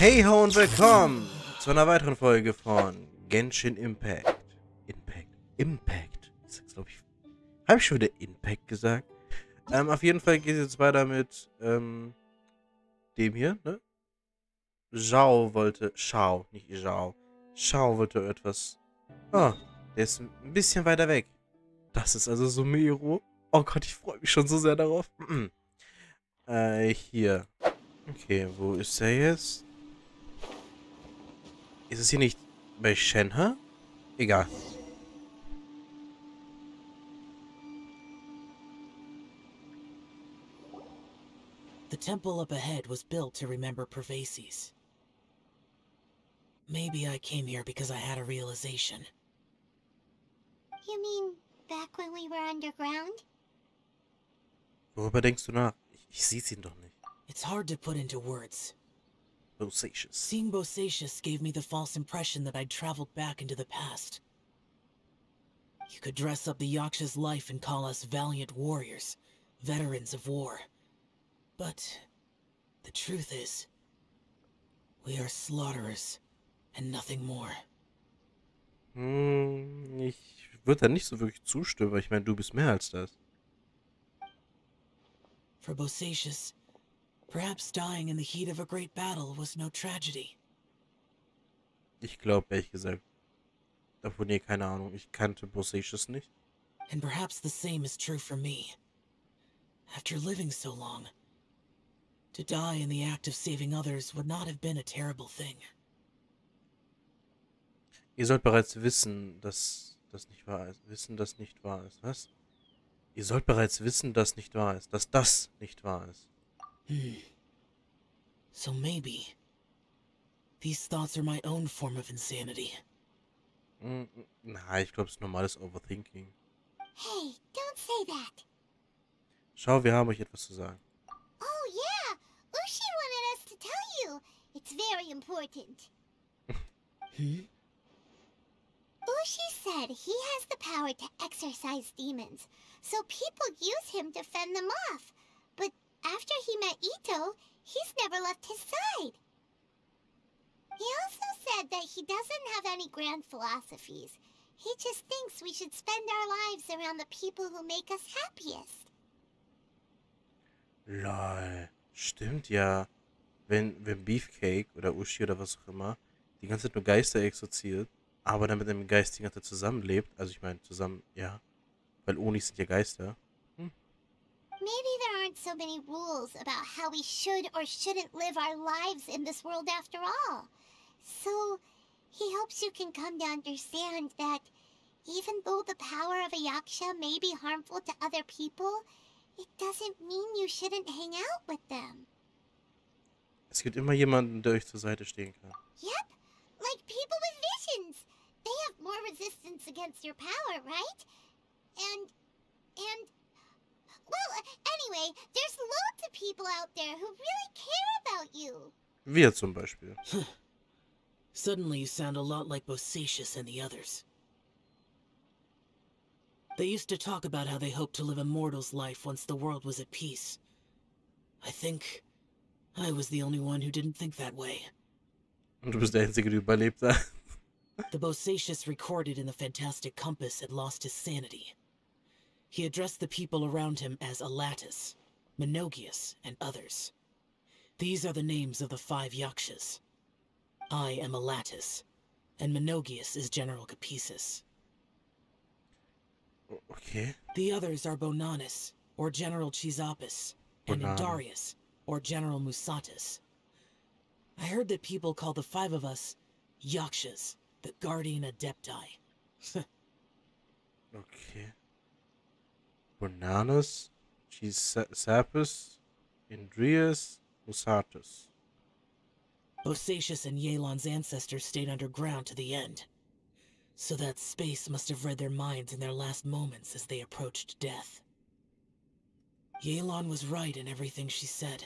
Hey ho und willkommen zu einer weiteren Folge von Genshin Impact. Impact. Impact. Sag's, glaube ich. Habe ich schon wieder Impact gesagt? Ähm, auf jeden Fall geht es jetzt weiter mit ähm, dem hier, ne? Zhao wollte. Shao, nicht Zhao. Shao wollte etwas. Ah, der ist ein bisschen weiter weg. Das ist also Sumero. Oh Gott, ich freue mich schon so sehr darauf. äh, hier. Okay, wo ist er jetzt? Ist es hier nicht bei Shenhe? Egal. The temple up ahead was built to remember Pervases. Maybe I came here because I had a realization. You mean back when we were underground? Worüber denkst du nach? Ich, ich sehe ihn doch nicht. It's hard to put into words. Bosacius. Seeing Bosacius gave me the false impression that I'd traveled back into the past. You could dress up the Yaksha's life and call us valiant warriors, veterans of war. But the truth is, we are slaughterers and nothing more. Hm, ich würde da nicht so wirklich zustimmen, weil ich meine, du bist mehr als das. For Bosacius, perhaps dying in the heat of a great battle was no tragedy. Ich glaube, ehrlich gesagt. Davon nee, keine Ahnung. Ich kannte Bosacius nicht. And perhaps the same is true for me. After living so long, to die in the act of saving others would not have been a terrible thing. Ihr sollt bereits wissen, dass das nicht wahr ist. Wissen, dass nicht wahr ist. Was? Ihr sollt bereits wissen, dass nicht wahr ist. Dass das nicht wahr ist. Hmm. So maybe these thoughts are my own form of insanity. Hm, na, ich glaube, es ist normales Overthinking. Hey, don't say that. Schau, wir haben euch etwas zu sagen. Oh yeah, Ushi wanted us to tell you. It's very important. Hmm? Ushi said he has the power to exorcise demons, so people use him to fend them off. After he met Ito, he's never left his side. He also said that he doesn't have any grand philosophies. He just thinks we should spend our lives around the people who make us happiest. Lol. Stimmt ja. Wenn, wenn Beefcake oder Ushi oder was auch immer die ganze Zeit nur Geister exorziert, aber dann mit dem Geist die ganze Zeit zusammenlebt, also ich meine zusammen, ja, weil Onis sind ja Geister. Maybe aren't so many rules about how we should or shouldn't live our lives in this world after all. So, he hopes you can come to understand that even though the power of a yaksha may be harmful to other people, it doesn't mean you shouldn't hang out with them. Es gibt immer jemanden, der euch zur Seite stehen kann. Yep, like people with visions. They have more resistance against your power, right? And, and, well, anyway, there's loads of people out there who really care about you. Wir zum Beispiel. Suddenly you sound a lot like Bosacius and the others. They used to talk about how they hoped to live a mortal's life once the world was at peace. I think I was the only one who didn't think that way. Und du bist der Einzige, der überlebt hat. The Bosacius recorded in the Fantastic Compass had lost his sanity. He addressed the people around him as Alatus, Menogias, and others. These are the names of the five Yakshas. I am Alatus, and Menogias is General Capesus. Okay. The others are Bonanus, or General Chisapis, and. Indarias, or General Musatus. I heard that people call the five of us Yakshas, the Guardian Adepti. Okay. Bananas, Chisapus, Indrius, Musatus. Bosacius and Yelan's ancestors stayed underground to the end. So that space must have read their minds in their last moments as they approached death. Yelan was right in everything she said.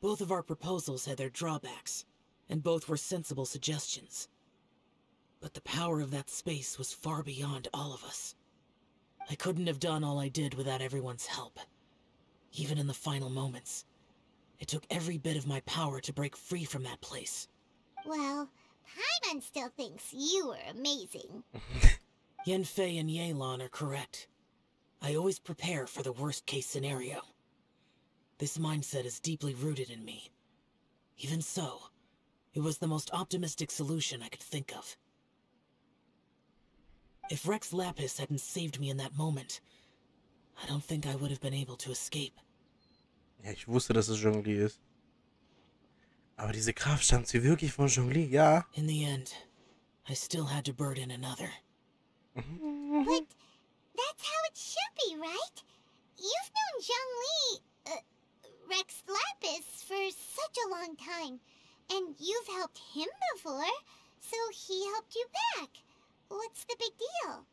Both of our proposals had their drawbacks, and both were sensible suggestions. But the power of that space was far beyond all of us. I couldn't have done all I did without everyone's help. Even in the final moments, It took every bit of my power to break free from that place. Well, Paimon still thinks you are amazing. Yanfei and Yelan are correct. I always prepare for the worst case scenario. This mindset is deeply rooted in me. Even so, it was the most optimistic solution I could think of. If Rex Lapis hadn't saved me in that moment, I don't think I would have been able to escape. Ja, ich wusste, dass es Zhongli ist. Aber diese Kraft stammt sie wirklich von Zhongli? Ja. In the end, I still had to burden another. But that's how it should be, right? You've known Zhongli, uh, Rex Lapis, for such a long time. And you've helped him before, so he helped you back. What's the big deal?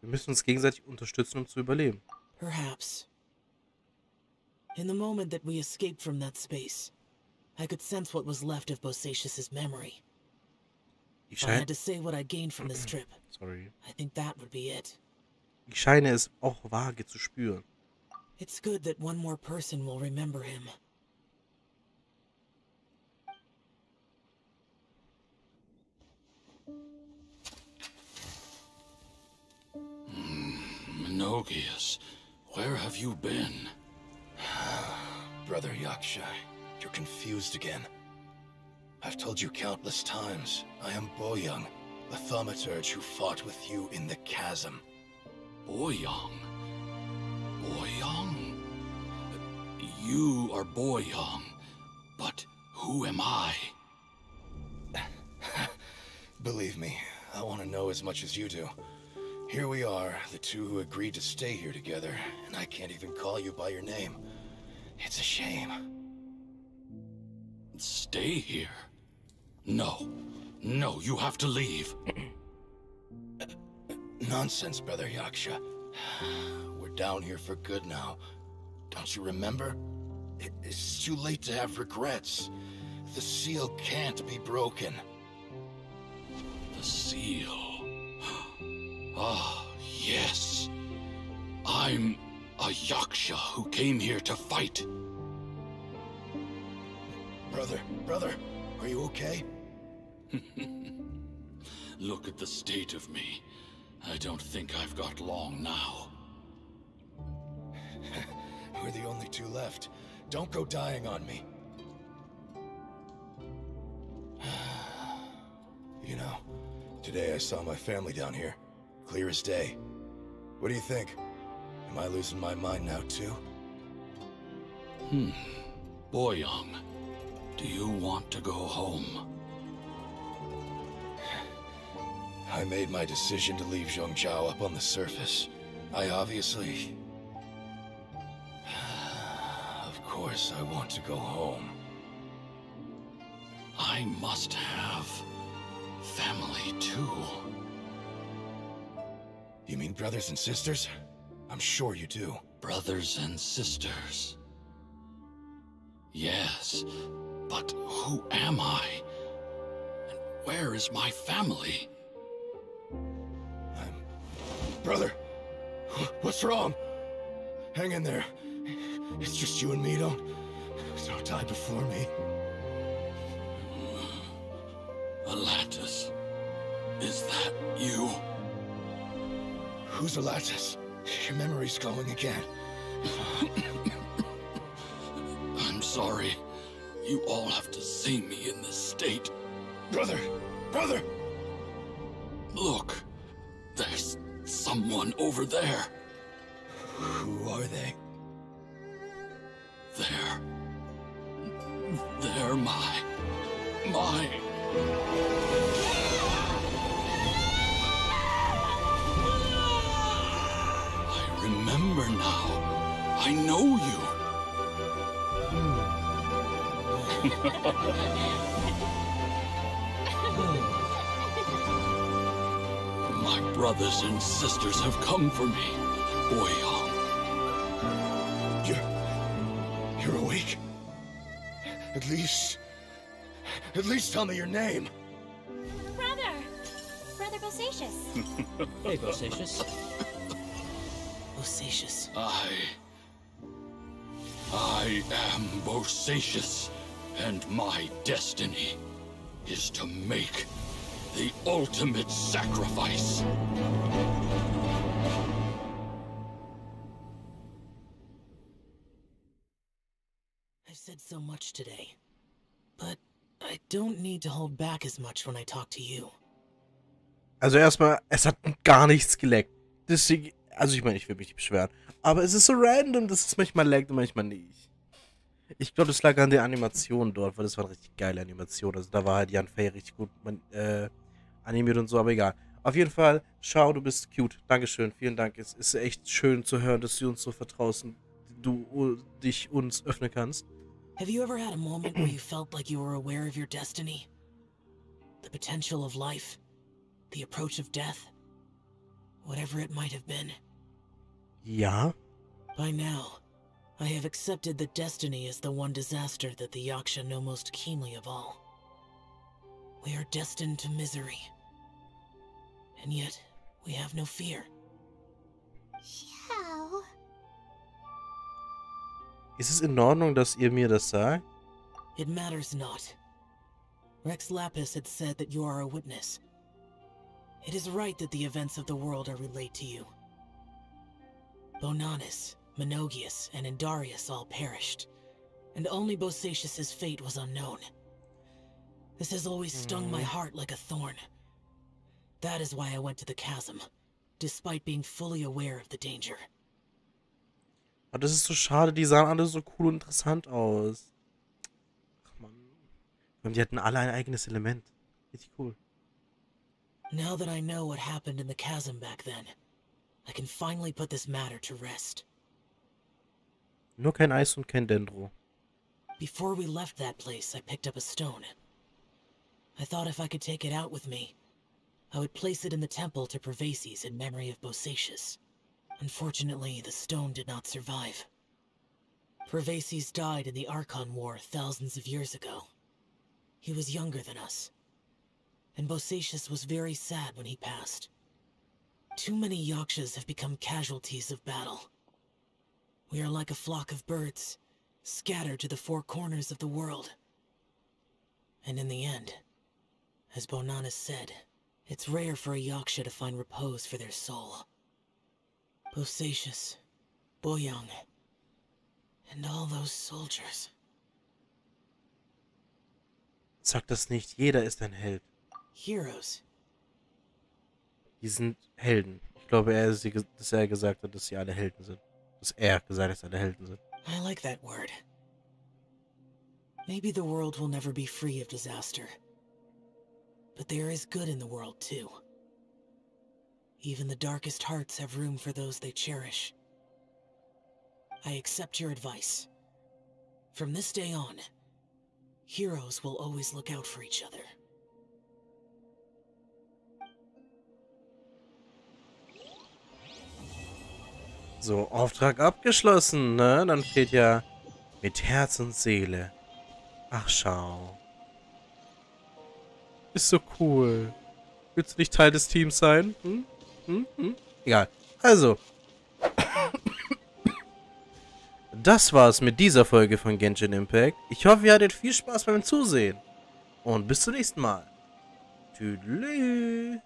Wir müssen uns gegenseitig unterstützen, um zu überleben. Perhaps. In the moment that we escaped from that space, I could sense what was left of Bosacius's memory. Ich If I had to say what I gained from this trip, sorry. I think that would be it. Ich scheine es auch vage zu spüren. It's good that one more person will remember him. Menogias, where have you been? Brother Yaksha, you're confused again. I've told you countless times, I am Boyang, the thaumaturge who fought with you in the chasm. Boyang. Boyang? You are Boyang, but who am I? Believe me, I want to know as much as you do. Here we are, the two who agreed to stay here together, and I can't even call you by your name. It's a shame. Stay here? No. No, you have to leave. Nonsense, Brother Yaksha. We're down here for good now. Don't you remember? It's too late to have regrets. The seal can't be broken. The seal. Ah, yes. I'm a Yaksha who came here to fight. Brother, brother, are you okay? Look at the state of me. I don't think I've got long now. We're the only two left. Don't go dying on me. you know, today I saw my family down here. Clear as day. What do you think? Am I losing my mind now, too? Hmm. Boyang, do you want to go home? I made my decision to leave Zhongzhao up on the surface. I obviously... of course I want to go home. I must have family too. You mean brothers and sisters? I'm sure you do. Brothers and sisters. Yes, but who am I? And where is my family? I'm... Brother! What's wrong? Hang in there. It's just you and me, don't... Don't die before me. Alatus, is that you? Who's Alatus? Your memory's going again. I'm sorry. You all have to see me in this state. Brother! Brother! Look, there's someone over there. Who are they? There. They're my. my. Remember now. I know you. My brothers and sisters have come for me. Boyang. You're... You're awake? At least... At least tell me your name. Brother! Brother Bosacius. Hey, Bosacius. Bosacius. I. I am Bosacius, and my destiny is to make the ultimate sacrifice. I've said so much today, but I don't need to hold back as much when I talk to you. Also erstmal, es hat gar nichts geleckt. Deswegen, also ich meine, ich will mich nicht beschweren. Aber es ist so random, dass es manchmal leckt und manchmal nicht. Ich glaube, das lag an der Animation dort, weil das war eine richtig geile Animation. Also da war halt Jan Fey richtig gut man, äh, animiert und so, aber egal. Auf jeden Fall, schau, du bist cute. Dankeschön, vielen Dank. Es ist echt schön zu hören, dass du uns so vertraust und du dich uns öffnen kannst. Have you ever had a moment where you felt like you were aware of your destiny? The potential of life? The approach of death? Whatever it might have been. Ja? By now, I have accepted that destiny is the one disaster that the Yaksha know most keenly of all. We are destined to misery. And yet, we have no fear. Xiao. Ist es in Ordnung, dass ihr mir das sagt? It matters not. Rex Lapis had said that you are a witness. It is right that the events of the world are relayed to you. Bonanus, Menogias, and Indarias all perished, and only Bosacius's fate was unknown. This has always stung my mm-hmm. heart like a thorn. That is why I went to the chasm, despite being fully aware of the danger. Aber das ist so schade, die sahen alle so cool und interessant aus. Ach man. Und die hatten alle ein eigenes Element. Richtig cool. Now that I know what happened in the chasm back then, I can finally put this matter to rest. Nur kein Eis und kein Dendro. Before we left that place, I picked up a stone. I thought if I could take it out with me, I would place it in the temple to Pervases in memory of Bosacius. Unfortunately, the stone did not survive. Pervases died in the Archon War thousands of years ago. He was younger than us. And Bosacius was very sad when he passed. Too many Yakshas have become casualties of battle. We are like a flock of birds, scattered to the four corners of the world. And in the end, as Bonanus said, it's rare for a Yaksha to find repose for their soul. Bosacius, Boyang, and all those soldiers. Sag das nicht. Jeder ist ein Held. Heroes. Die sind Helden. Ich glaube, er dass er gesagt hat, dass sie alle Helden sind. Dass er gesagt hat, dass alle Helden sind. I like that word. Maybe the world will never be free of disaster. But there is good in the world, too. Even the darkest hearts have room for those they cherish. I accept your advice. From this day on, heroes will always look out for each other. So, Auftrag abgeschlossen, ne? Dann fehlt ja mit Herz und Seele. Ach, schau. Ist so cool. Willst du nicht Teil des Teams sein? Hm? Hm? Hm? Egal. Also. Das war's mit dieser Folge von Genshin Impact. Ich hoffe, ihr hattet viel Spaß beim Zusehen. Und bis zum nächsten Mal. Tschüss.